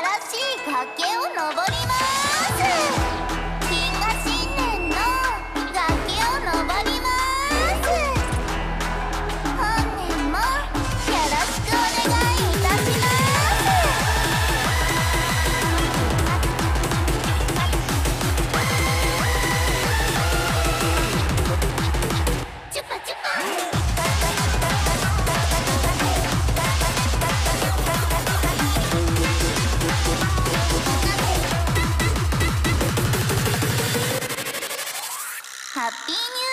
新しい崖を登ります。Happy New